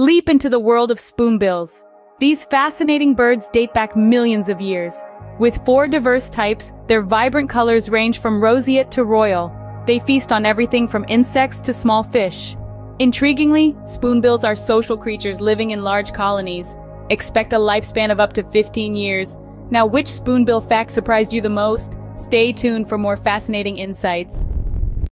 leap into the world of spoonbills. These fascinating birds date back millions of years. With four diverse types, their vibrant colors range from roseate to royal. They feast on everything from insects to small fish. Intriguingly, spoonbills are social creatures living in large colonies. Expect a lifespan of up to 15 years. Now which spoonbill fact surprised you the most? Stay tuned for more fascinating insights.